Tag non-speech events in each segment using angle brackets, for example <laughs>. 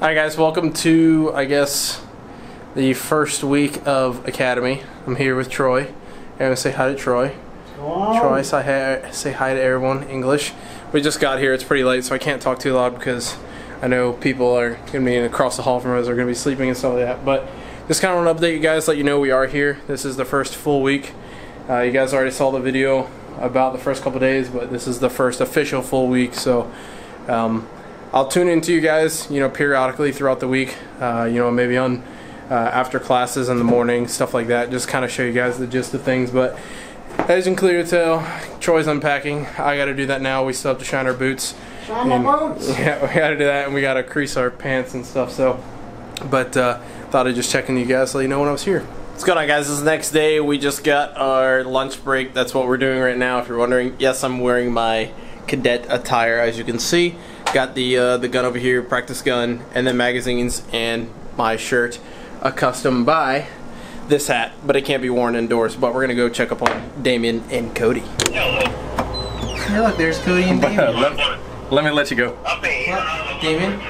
Hi guys, welcome to I guess the first week of Academy. I'm here with Troy. I'm gonna say hi to Troy. Troy, say hi, say hi to everyone. English. We just got here. It's pretty late, so I can't talk too loud because I know people are gonna be across the hall from us. Are gonna be sleeping and stuff like that. But just kind of want to update you guys, let you know we are here. This is the first full week. Uh, you guys already saw the video about the first couple days, but this is the first official full week. So. Um, I'll tune into you guys, you know, periodically throughout the week. Uh, you know, maybe on uh, after classes in the morning, stuff like that. Just kind of show you guys the gist of things. But as you can clearly tell, Troy's unpacking. I got to do that now. We still have to shine our boots. Shine my boots. <laughs> Yeah, we got to do that, and we got to crease our pants and stuff. So, but uh, thought I'd just check in you guys, let you know when I was here. What's going on, guys? This is the next day. We just got our lunch break. That's what we're doing right now. If you're wondering, yes, I'm wearing my cadet attire, as you can see. Got the uh, the gun over here, practice gun, and then magazines and my shirt, a custom by this hat, but it can't be worn indoors. But we're gonna go check up on Damien and Cody. Hey, look, there's Cody and <laughs> Damien. let, let me let you go. What? Damien,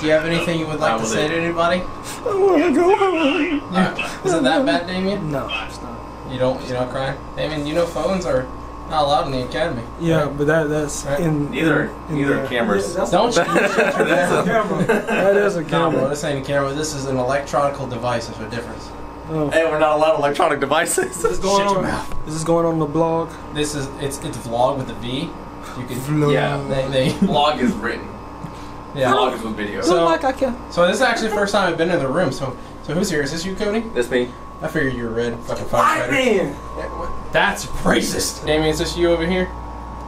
do you have anything you would like to say to anybody? <laughs> I want to go home. <laughs> Yeah. Is it that bad, Damien? No, it's not. You don't You don't cry, Damien. You know phones are not allowed in the academy. Yeah, but that that's Right. in Neither- in, neither the- cameras. Yeah, Don't you? <laughs> that's a camera. That is a <laughs> No, camera. this ain't a camera. This is an electronical device. There's a difference. Oh. Hey, we're not allowed electronic devices. This is going Shut your on. mouth. This is going on the blog. This is it's it's vlog with a V. You can Vlog. Yeah. they, they <laughs> Blog is written. yeah. Blog is with video. So- like I can. So this is actually the first time I've been in the room. So so who's here? Is this you, Cody? this me. I figured you were red. Fucking White firefighter. man. That's racist. Damien, is this you over here?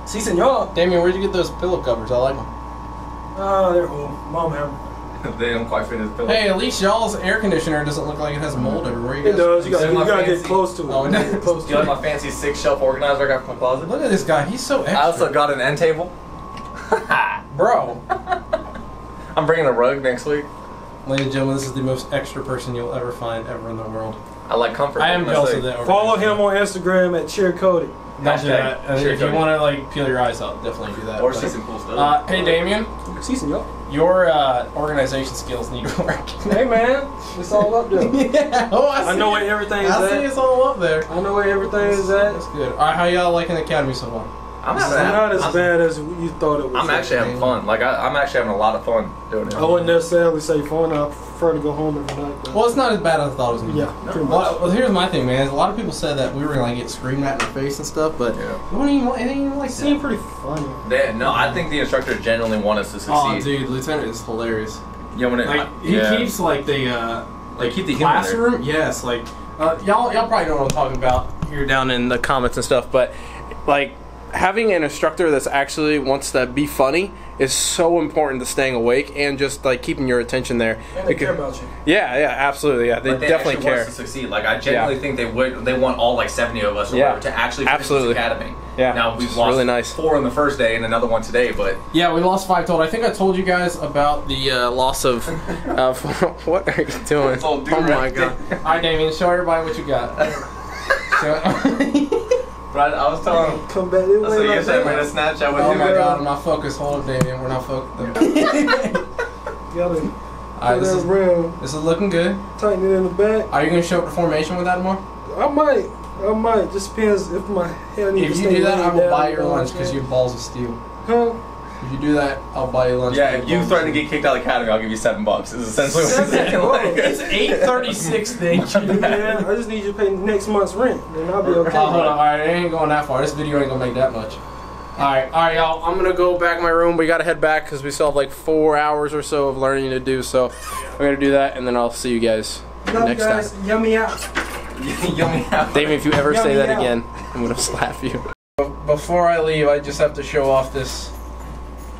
Si, senor. Damien, where'd you get those pillow covers? I like them. Oh, ah, they're home. Mom have 'em. they don't quite fit his pillow. Hey, at least y'all's air conditioner doesn't look like it has mold everywhere. You It guys- does. You gotta, you gotta get close to it. Oh, You gotta no. close <laughs> Do you like my fancy six shelf organizer I got from my closet? Look at this guy. He's so extra. I also got an end table. <laughs> Bro. I'm bringing a rug next week. Ladies and gentlemen, this is the most extra person you'll ever find ever in the world. I like comfort. I am What can jealous that. Follow him on Instagram at Cheer Cody. Not do Hashtag that. And sure if you Cody. want to like peel your eyes out, definitely do that. Or But- see some cool stuff. uh, hey Damien, Si, senor. your uh, organization skills need work. <laughs> Hey man, it's all up there. <laughs> yeah. Oh, I, I see know it. where everything is I see at. it's all up there. I know where everything is at. That's good. All right, how y'all liking the academy so far? I'm It's having not as I'm, bad as you thought it was. I'm actually having fun. Like I, I'm actually having a lot of fun doing it. I wouldn't necessarily say fun. I prefer to go home every night. But Well, it's not as bad as I thought it was gonna be. yeah, pretty much. Well, well, here's my thing, man. A lot of people said that we were gonna like, get screamed at in the face and stuff, but Yeah. it wasn't even, it ain't even like It seemed pretty funny. They, no, I think the instructors genuinely want us to succeed. Oh, dude, Lieutenant is hilarious. You know, when it, Like he yeah. keeps like the uh, like keep the classroom. Yes, like uh, y'all y'all probably know what I'm talking about here down in the comments and stuff. But like having an instructor that's actually wants to be funny is so important to staying awake and just like keeping your attention there. And they Because- care about you. yeah, yeah, absolutely. Yeah, they, Like, they definitely actually want care. us to succeed. Like I genuinely Yeah. think they would. They want all like seventy of us or Yeah. whatever to actually finish Absolutely. this academy. Yeah, Now we've is lost really nice. four on the first day and another one today, but Yeah, we lost five total. I think I told you guys about the uh, loss of. <laughs> of <laughs> what are you doing? It's all oh my direct. god! All right, Damien, show everybody what you got. <laughs> So- but I, I was telling. Come back this So way you like said we're that. gonna Snapchat with oh you. my god, I'm not focused. Hold up, Damien. We're not focused. You gotta All put this is around, this is looking good. tighten it in the back. Are you gonna show up the formation with that tomorrow? I might. I might. Just depends if my head needs If to you stay do that, I will buy your lunch because your balls of steel. Huh? If you do that, I'll buy you lunch. Yeah, 'cause if you you threaten to get kicked out of the academy, I'll give you seven bucks. Is essentially what Seven you're saying. bucks? Like. It's eight thirty six. <laughs> Thank you. Yeah, I just need you to pay next month's rent, and I'll be okay. Oh, hold on. All right, it ain't going that far. This video ain't gonna make that much. All right, all right, y'all. I'm gonna go back in my room. We gotta head back because we still have like four hours or so of learning to do. So we're gonna do that, and then I'll see you guys Love next guys. time. Yummi out. <laughs> yummy out. Damien, if you ever say that out. again, I'm gonna slap you. Before I leave, I just have to show off this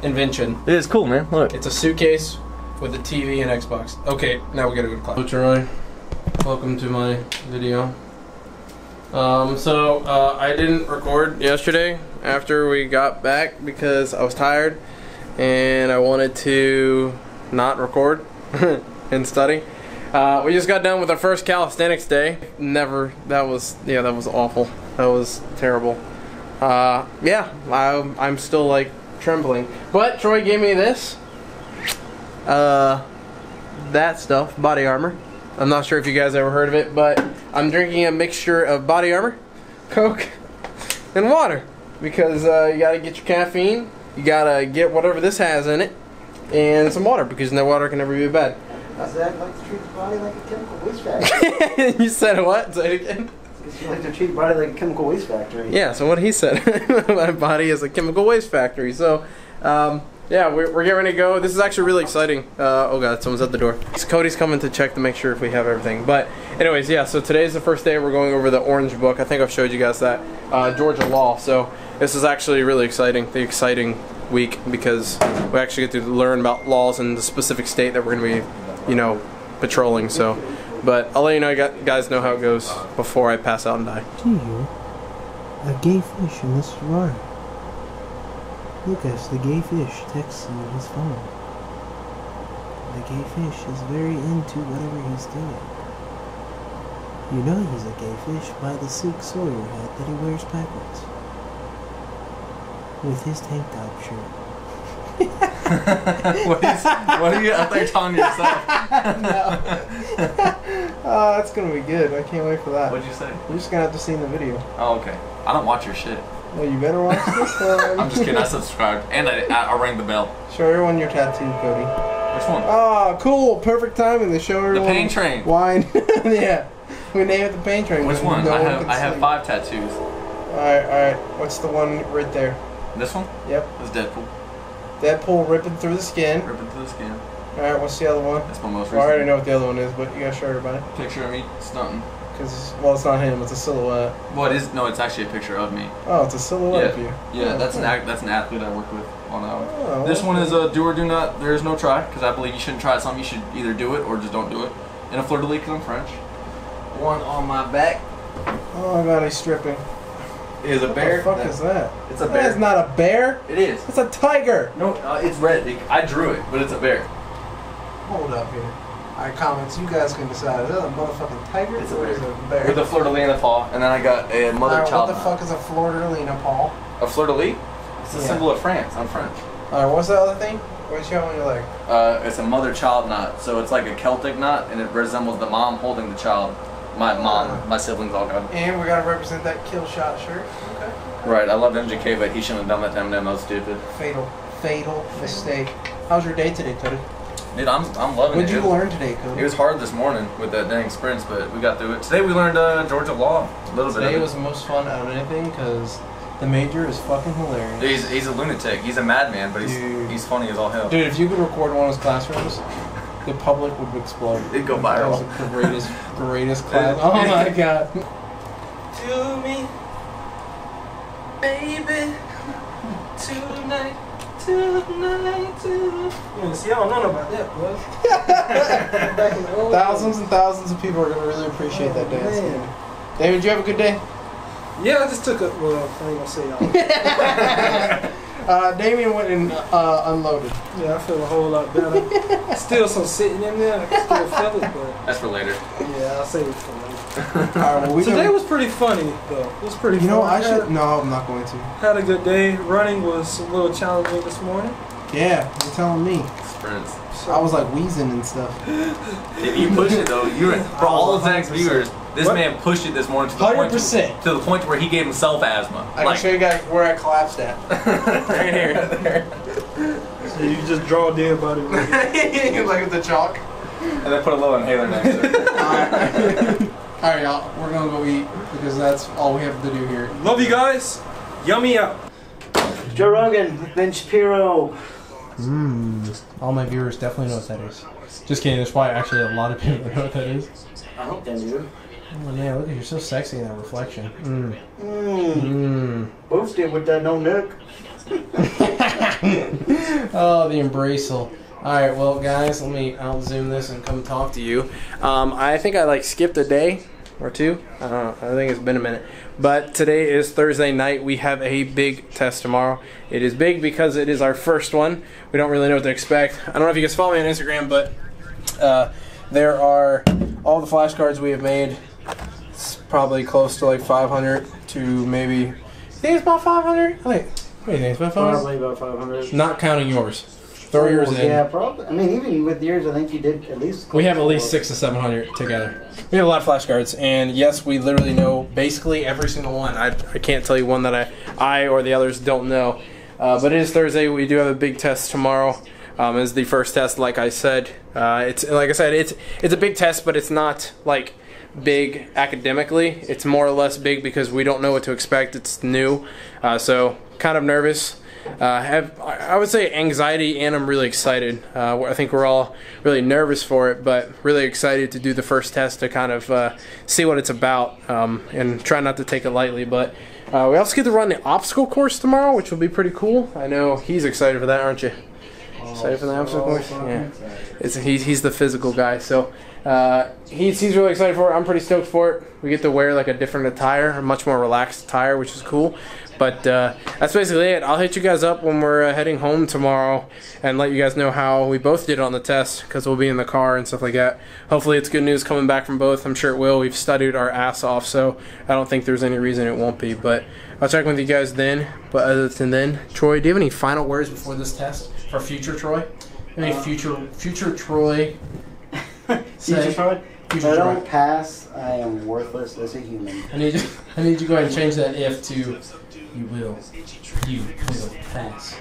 invention. It is cool, man. Look. It's a suitcase with a TV and Xbox. Okay, now we gotta go to class. Hello, Troy. Welcome to my video. Um, so uh, I didn't record yesterday after we got back because I was tired and I wanted to not record <laughs> and study. Uh, we just got done with our first calisthenics day. Never. That was yeah. That was awful. That was terrible. Uh, yeah. I, I'm still like trembling. But Troy gave me this. uh, that stuff, body armor. I'm not sure if you guys ever heard of it, but I'm drinking a mixture of body armor, Coke, <laughs> and water because uh, you gotta get your caffeine, you gotta get whatever this has in it, and some water because no water can never be bad. Zach likes to treat the body like a chemical waste factory. <laughs> you said what? Say it again. Like to treat your body like a chemical waste factory. Yeah, so what he said. <laughs> My body is a chemical waste factory. So, um, yeah, we're, we're getting ready to go. This is actually really exciting. Uh, oh god, someone's at the door. So Cody's coming to check to make sure if we have everything. But, anyways, yeah, so today's the first day we're going over the Orange Book. I think I've showed you guys that. Uh, Georgia Law. So, this is actually really exciting. The exciting week because we actually get to learn about laws in the specific state that we're going to be, you know, patrolling. So, but I'll let you know, guys, know how it goes before I pass out and die. Do you? A gay fish in this water. Lucas, the gay fish, texts you his phone. The gay fish is very into whatever he's doing. You know he's a gay fish by the Silk Sawyer hat that he wears backwards. With his tank top shirt. <laughs> <laughs> what, is, what are you out there telling yourself? <laughs> <laughs> Oh, that's gonna be good. I can't wait for that. What'd you say? You're just gonna have to see in the video. Oh, okay. I don't watch your shit. Well, you better watch this one. I'm just kidding. I subscribed and I, I, I rang the bell. Show everyone your tattoo, Cody. Which one? Oh, cool. Perfect timing to show the pain train. Wine. yeah. We named it the pain train. Which one? no I one have I have five tattoos. Alright, alright. What's the one right there? This one Yep. is Deadpool. Deadpool ripping through the skin. Ripping through the skin. Alright, what's the other one? That's my most Well, I already know what the other one is, but you gotta show everybody. picture of me stunting. Because, well, it's not him, it's a silhouette. Well, it is. No, it's actually a picture of me. Oh, it's a silhouette of you. Yeah, Oh, that's an cool. act, that's an athlete I work with on uh, Oh, This one is a do or do not. There is no try because I believe you shouldn't try something. You should either do it or just don't do it. And a fleur de lis because I'm French. One on my back Oh my god, he's stripping. Is a bear. What the fuck is that? It's a bear. That is not a bear. It is. It's a tiger. No, uh, it's red. It- I drew it, but it's a bear. Hold up here. Alright, comments. You guys can decide. Is that a motherfucking tiger It's a or is it bear. a bear? With a fleur de lis paw, and then I got a mother Alright, child. what the fuck is a Florida Paul? A fleur de lis? It's a Yeah. symbol of France. I'm French. Alright, what's the other thing? What's you on your leg? Uh, it's a mother-child knot, so it's like a Celtic knot, and it resembles the mom holding the child. My mom, my siblings all got. it. And we gotta represent that kill shot shirt. Okay. Right, I love MGK, but he shouldn't have done that to Eminem. That was stupid. Fatal, fatal mistake. How's your day today, Cody? Dude, I'm, I'm loving it. What'd it. you It was- learn today, Cody? It was hard this morning with that dang sprints, but we got through it. Today we learned uh, Georgia law a little Today bit. Of was the most fun out of anything because the major is fucking it. hilarious. He's, he's a lunatic. He's a madman, but he's Dude. he's funny as all hell. Dude, if you could record one of his classrooms, the public would explode. It'd go That was viral. the greatest, <laughs> greatest class. Oh my god. To me, baby, tonight, tonight, tonight. Yeah, see, I don't know about that, bro. Back in the old Thousands and thousands of people are gonna really appreciate that Oh, dance. man. David, did you have a good day? Yeah, I just took a. Well, I ain't gonna say y'all. <laughs> Uh, Damien went and uh, unloaded. yeah, I feel a whole lot better. <laughs> Still some sitting in there. I can still feel it, but That's for later. yeah, I'll save it for later. <laughs> All right, well, we Today can, was pretty funny, though. It was pretty You know, fun. I should. No, I'm not going to. Had a good day. Running was a little challenging this morning. Yeah, you're telling me. Sprints. So, I was like wheezing and stuff. If you push it though, you're for all of Zach's viewers. This What? man pushed it this morning to the point 100%. to, to the point where he gave himself asthma. I can show you guys where I collapsed at. <laughs> right here. so you just draw dead body. with it. <laughs> like with the chalk. and then put a little inhaler next to it. <laughs> All right, y'all. We're gonna go eat because that's all we have to do here. Love you guys. Yummi out. Joe Rogan, Ben Shapiro. Mmm. All my viewers definitely know what that is. Just kidding. There's probably actually a lot of people that <laughs> know what that is. I hope they do. Oh man, look at you're so sexy in that reflection. Mmm. Mmm. Mmm. Boasted with that no neck. <laughs> oh, the embraceal. All right, well, guys, let me out zoom this and come talk to you. Um, I think I like skipped a day or two. I don't know. I think it's been a minute. But today is Thursday night. We have a big test tomorrow. It is big because it is our first one. We don't really know what to expect. I don't know if you guys follow me on Instagram, but uh, there are all the flashcards we have made. It's probably close to like 500 to maybe. You think it's about 500? Wait, what do you think? It's about 500? Probably about 500. Not counting yours. Throw yours in. Yeah, probably. I mean, even with yours, I think you did at least. We have at least six to seven hundred together. We have a lot of flashcards, and yes, we literally know basically every single one. I, I can't tell you one that I I or the others don't know. Uh, but it is Thursday. We do have a big test tomorrow. Um, is the first test, like I said. Uh, it's like I said, it's it's a big test, but it's not like big academically. It's more or less big because we don't know what to expect. It's new, uh, so kind of nervous. Uh, have I would say anxiety, and I'm really excited. Uh, I think we're all really nervous for it, but really excited to do the first test to kind of uh, see what it's about um, and try not to take it lightly. But uh, we also get to run the obstacle course tomorrow, which will be pretty cool. I know he's excited for that, aren't you? Excited for the obstacle course? Yeah. It's, he's, he's the physical guy, so uh, he's, he's really excited for it. I'm pretty stoked for it. We get to wear like a different attire, a much more relaxed attire, which is cool. But uh, that's basically it. I'll hit you guys up when we're uh, heading home tomorrow and let you guys know how we both did on the test because we'll be in the car and stuff like that. Hopefully, it's good news coming back from both. I'm sure it will. We've studied our ass off, so I don't think there's any reason it won't be. But I'll check with you guys then. But other than then, Troy, do you have any final words before this test for future Troy? Any uh, future future Troy? <laughs> Future say? Troy? If Future I don't pass, I am worthless as a human. I need you. I need you to go ahead and change that if to you will. You will pass.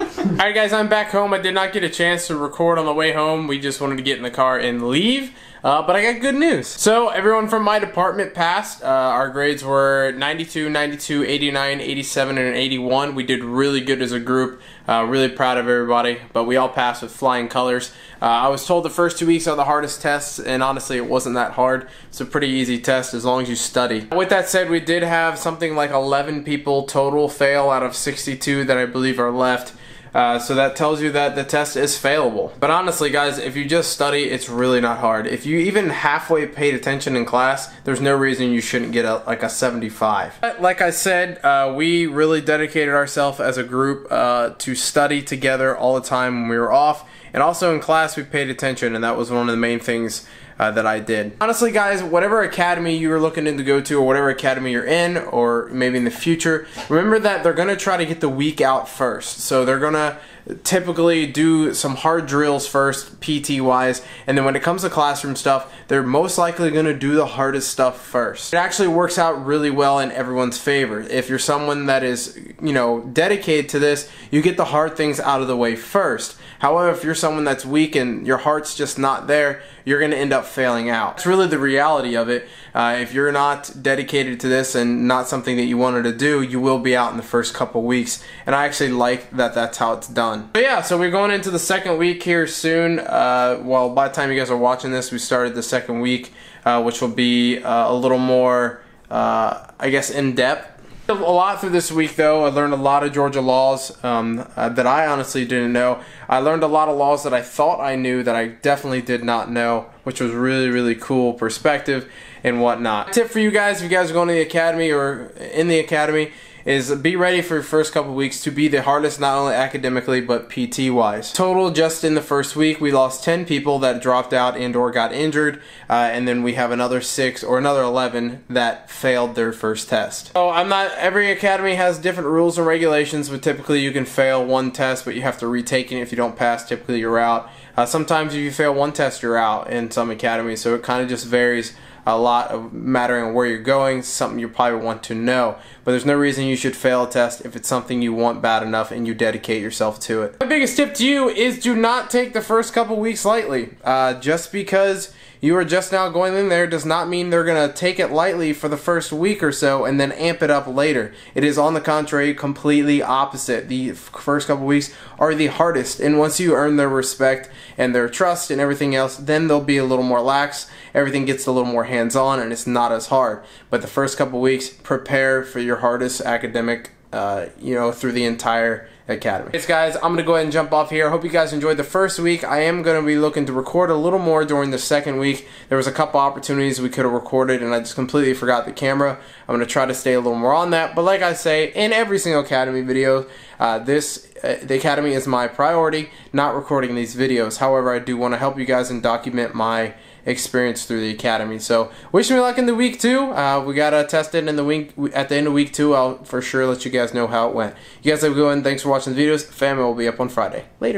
Alright guys, I'm back home. I did not get a chance to record on the way home. We just wanted to get in the car and leave. Uh, but I got good news. So everyone from my department passed. Uh, our grades were 92, 92, 89, 87, and 81. We did really good as a group. Uh, really proud of everybody. But we all passed with flying colors. Uh, I was told the first two weeks are the hardest tests, and honestly, it wasn't that hard. It's a pretty easy test as long as you study. With that said, we did have something like 11 people total fail out of 62 that I believe are left. Uh, so that tells you that the test is failable. But honestly, guys, if you just study, it's really not hard. If you even halfway paid attention in class, there's no reason you shouldn't get a, like a 75. But like I said, uh, we really dedicated ourselves as a group uh, to study together all the time when we were off. And also in class, we paid attention, and that was one of the main things uh, that I did. Honestly, guys, whatever academy you are looking to go to, or whatever academy you're in, or maybe in the future, remember that they're gonna try to get the week out first. So they're gonna typically do some hard drills first, PT wise, and then when it comes to classroom stuff, they're most likely gonna do the hardest stuff first. It actually works out really well in everyone's favor. If you're someone that is, you know, dedicated to this, you get the hard things out of the way first. However, if you're someone that's weak and your heart's just not there, you're going to end up failing out. It's really the reality of it. Uh, if you're not dedicated to this and not something that you wanted to do, you will be out in the first couple weeks. And I actually like that that's how it's done. But yeah, so we're going into the second week here soon. Uh, well, by the time you guys are watching this, we started the second week, uh, which will be uh, a little more, uh, I guess, in depth. A lot through this week, though. I learned a lot of Georgia laws um, uh, that I honestly didn't know. I learned a lot of laws that I thought I knew that I definitely did not know, which was really, really cool perspective and whatnot. Tip for you guys, if you guys are going to the academy or in the academy, is be ready for your first couple weeks to be the hardest not only academically but PT wise. Total just in the first week we lost 10 people that dropped out and or got injured uh, and then we have another 6 or another 11 that failed their first test. So I'm not every academy has different rules and regulations but typically you can fail one test but you have to retake it if you don't pass typically you're out. Uh, sometimes if you fail one test you're out in some academies so it kind of just varies a lot of mattering where you're going, something you probably want to know. But there's no reason you should fail a test if it's something you want bad enough and you dedicate yourself to it. My biggest tip to you is do not take the first couple weeks lightly. Uh, just because you are just now going in there does not mean they're going to take it lightly for the first week or so and then amp it up later. It is on the contrary completely opposite. The first couple weeks are the hardest and once you earn their respect and their trust and everything else, then they'll be a little more lax. Everything gets a little more hands-on and it's not as hard. But the first couple weeks, prepare for your hardest academic uh, you know, through the entire academy. Yes, guys, I'm gonna go ahead and jump off here. Hope you guys enjoyed the first week. I am gonna be looking to record a little more during the second week. There was a couple opportunities we could have recorded, and I just completely forgot the camera. I'm gonna try to stay a little more on that. But like I say, in every single academy video, uh, this uh, the academy is my priority, not recording these videos. However, I do want to help you guys and document my experience through the academy. So wish me luck in the week two. Uh, we got to test it in the week at the end of week two. I'll for sure let you guys know how it went. You guys have a good one. Thanks for watching the videos. Family will be up on Friday. Later.